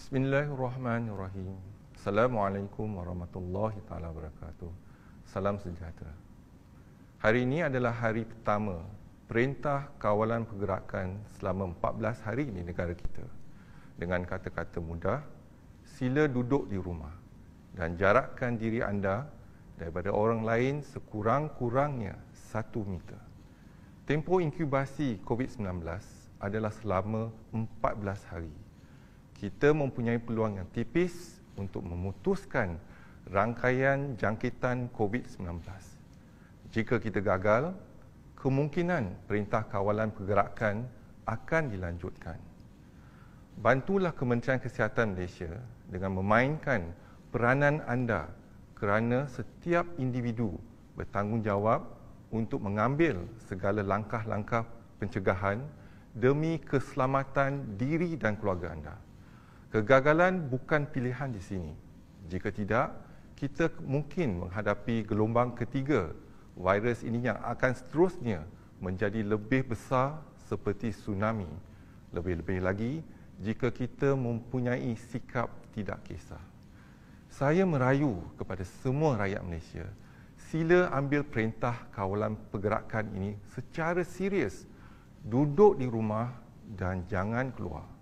Bismillahirrahmanirrahim. Assalamualaikum warahmatullahi taala wabarakatuh. Salam sejahtera. Hari ini adalah hari pertama Perintah Kawalan Pergerakan selama 14 hari di negara kita. Dengan kata-kata mudah, sila duduk di rumah dan jarakkan diri anda daripada orang lain sekurang-kurangnya satu meter. Tempoh inkubasi COVID-19 adalah selama 14 hari kita mempunyai peluang yang tipis untuk memutuskan rangkaian jangkitan COVID-19. Jika kita gagal, kemungkinan perintah kawalan pergerakan akan dilanjutkan. Bantulah Kementerian Kesihatan Malaysia dengan memainkan peranan anda kerana setiap individu bertanggungjawab untuk mengambil segala langkah-langkah pencegahan demi keselamatan diri dan keluarga anda. Kegagalan bukan pilihan di sini. Jika tidak, kita mungkin menghadapi gelombang ketiga virus ini yang akan seterusnya menjadi lebih besar seperti tsunami. Lebih-lebih lagi jika kita mempunyai sikap tidak kisah. Saya merayu kepada semua rakyat Malaysia, sila ambil perintah kawalan pergerakan ini secara serius. Duduk di rumah dan jangan keluar.